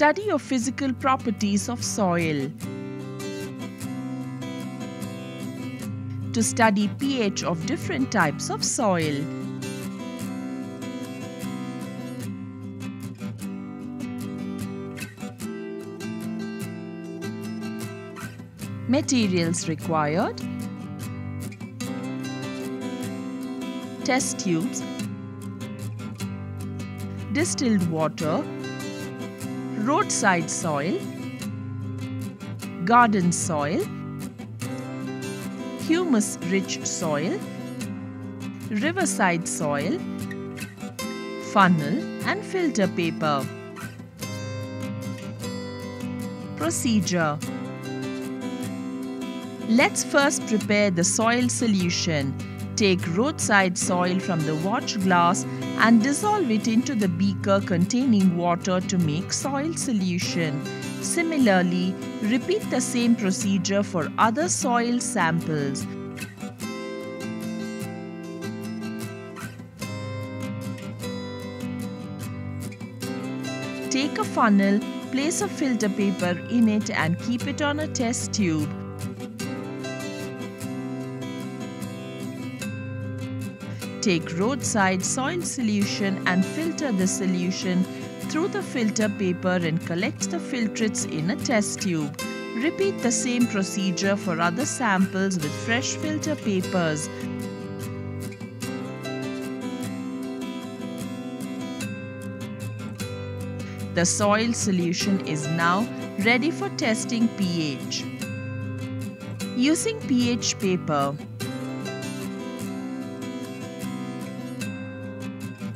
Study of physical properties of soil. To study pH of different types of soil. Materials required Test tubes Distilled water Roadside soil Garden soil Humus-rich soil Riverside soil Funnel and filter paper Procedure Let's first prepare the soil solution. Take roadside soil from the watch glass and dissolve it into the beaker containing water to make soil solution. Similarly, repeat the same procedure for other soil samples. Take a funnel, place a filter paper in it and keep it on a test tube. Take roadside soil solution and filter the solution through the filter paper and collect the filtrates in a test tube. Repeat the same procedure for other samples with fresh filter papers. The soil solution is now ready for testing pH. Using pH paper,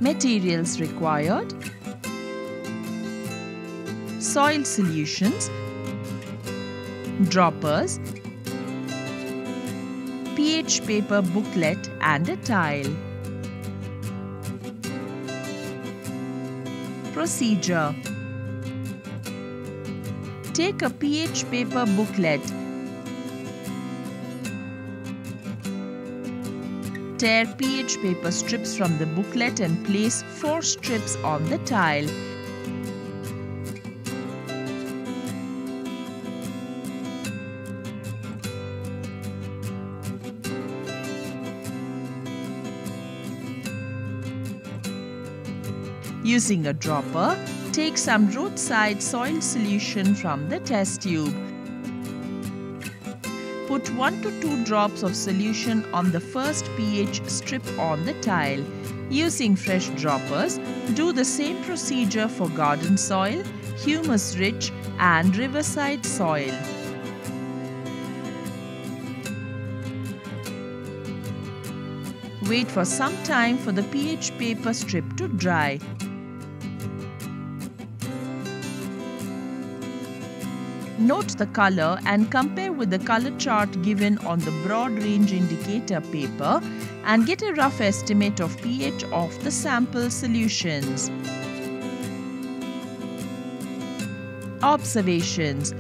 Materials required Soil solutions Droppers pH paper booklet and a tile. Procedure. Take a pH paper booklet Tear pH paper strips from the booklet and place 4 strips on the tile. Using a dropper, take some roadside soil solution from the test tube. Put 1 to 2 drops of solution on the first pH strip on the tile. Using fresh droppers, do the same procedure for garden soil, humus-rich and riverside soil. Wait for some time for the pH paper strip to dry. Note the color and compare with the color chart given on the broad range indicator paper and get a rough estimate of pH of the sample solutions. Observations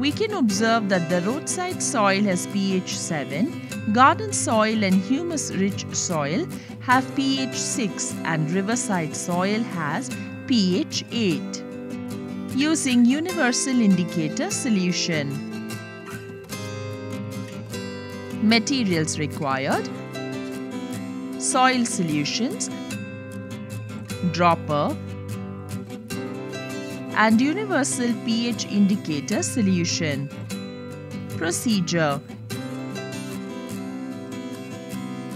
We can observe that the roadside soil has pH 7, garden soil and humus-rich soil have pH 6 and riverside soil has pH 8 using Universal Indicator solution. Materials required. Soil solutions. Dropper. And Universal pH Indicator solution. Procedure.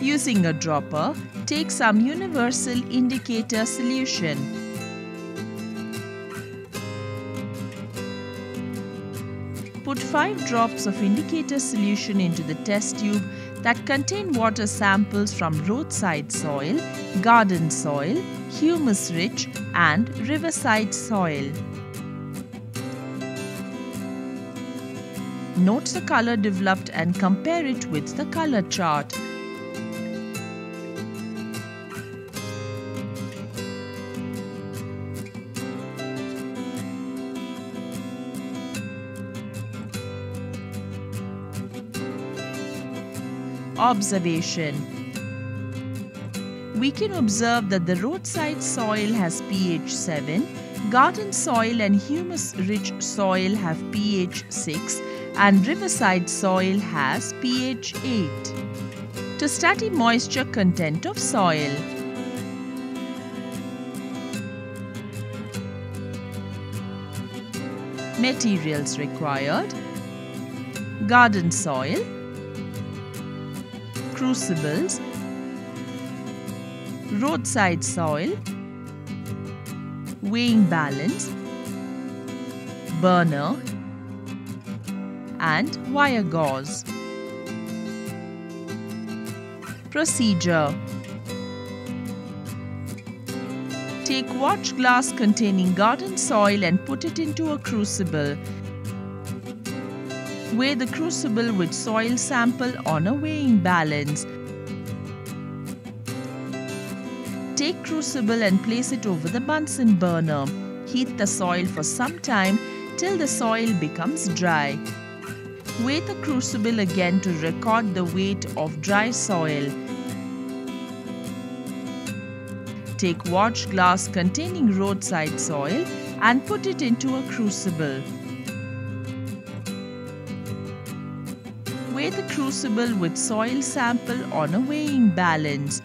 Using a dropper, take some Universal Indicator solution Put 5 drops of indicator solution into the test tube that contain water samples from roadside soil, garden soil, humus-rich and riverside soil. Note the color developed and compare it with the color chart. Observation. We can observe that the roadside soil has pH 7, Garden soil and humus rich soil have pH 6 and riverside soil has pH 8. To study moisture content of soil, Materials required. Garden soil Crucibles Roadside soil Weighing balance Burner and wire gauze. Procedure Take watch glass containing garden soil and put it into a crucible. Weigh the crucible with soil sample on a weighing balance. Take crucible and place it over the Bunsen burner. Heat the soil for some time till the soil becomes dry. Weigh the crucible again to record the weight of dry soil. Take watch glass containing roadside soil and put it into a crucible. The crucible with soil sample on a weighing balance.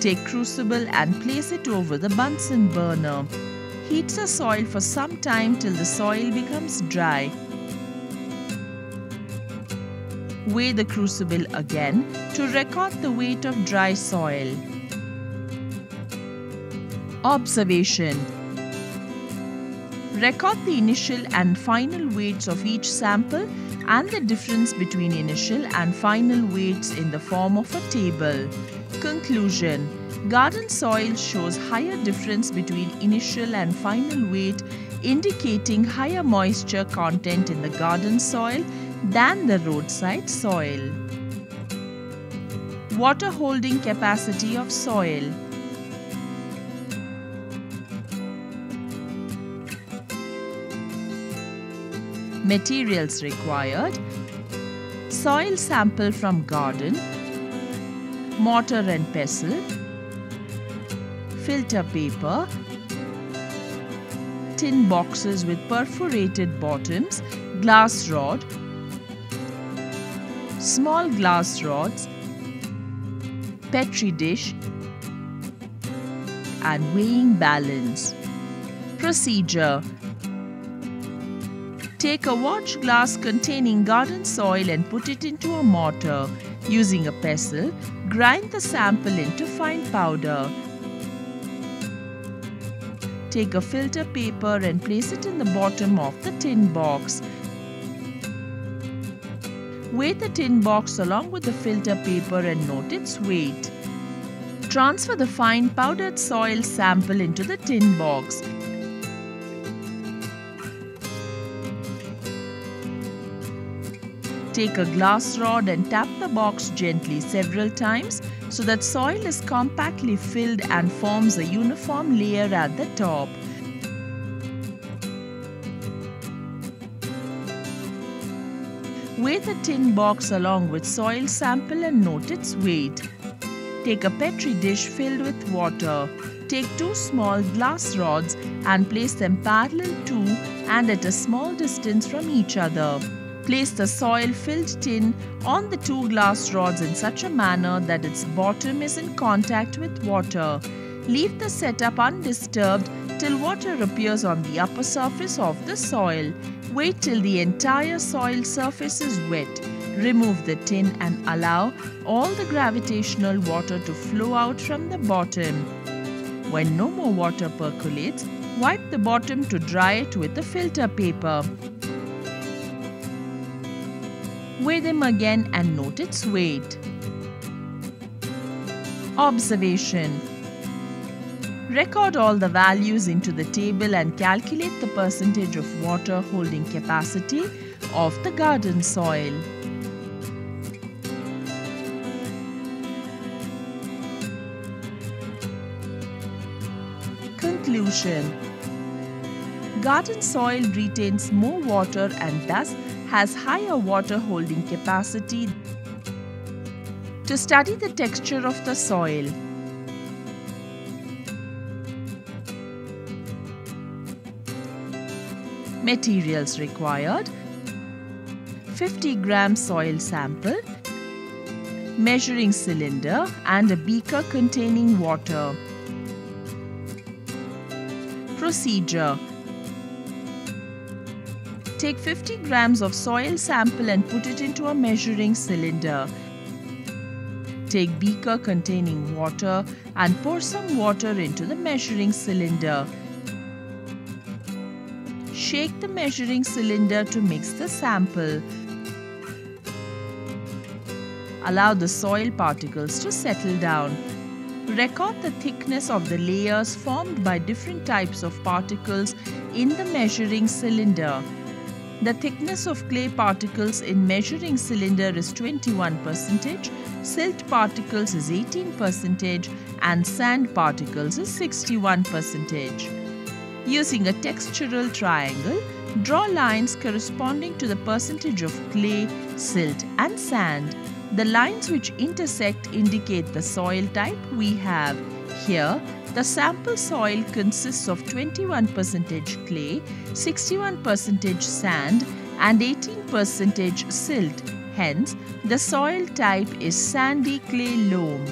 Take crucible and place it over the Bunsen burner. Heat the soil for some time till the soil becomes dry. Weigh the crucible again to record the weight of dry soil. Observation Record the initial and final weights of each sample and the difference between initial and final weights in the form of a table. Conclusion Garden soil shows higher difference between initial and final weight indicating higher moisture content in the garden soil than the roadside soil. Water holding capacity of soil. Materials required Soil sample from garden Mortar and pestle Filter paper Tin boxes with perforated bottoms Glass rod small glass rods, petri dish, and weighing balance. Procedure Take a watch glass containing garden soil and put it into a mortar. Using a pestle, grind the sample into fine powder. Take a filter paper and place it in the bottom of the tin box. Weigh the tin box along with the filter paper and note its weight. Transfer the fine powdered soil sample into the tin box. Take a glass rod and tap the box gently several times so that soil is compactly filled and forms a uniform layer at the top. Weigh the tin box along with soil sample and note its weight. Take a petri dish filled with water. Take two small glass rods and place them parallel to and at a small distance from each other. Place the soil-filled tin on the two glass rods in such a manner that its bottom is in contact with water. Leave the setup undisturbed till water appears on the upper surface of the soil. Wait till the entire soil surface is wet. Remove the tin and allow all the gravitational water to flow out from the bottom. When no more water percolates, wipe the bottom to dry it with a filter paper. Weigh them again and note its weight. Observation Record all the values into the table and calculate the percentage of water holding capacity of the garden soil. Conclusion Garden soil retains more water and thus has higher water holding capacity. To study the texture of the soil, Materials required 50 gram soil sample, measuring cylinder and a beaker containing water. Procedure Take 50 grams of soil sample and put it into a measuring cylinder. Take beaker containing water and pour some water into the measuring cylinder. Shake the measuring cylinder to mix the sample. Allow the soil particles to settle down. Record the thickness of the layers formed by different types of particles in the measuring cylinder. The thickness of clay particles in measuring cylinder is 21%, silt particles is 18% and sand particles is 61%. Using a textural triangle, draw lines corresponding to the percentage of clay, silt and sand. The lines which intersect indicate the soil type we have. Here, the sample soil consists of 21% clay, 61% sand and 18% silt. Hence, the soil type is sandy clay loam.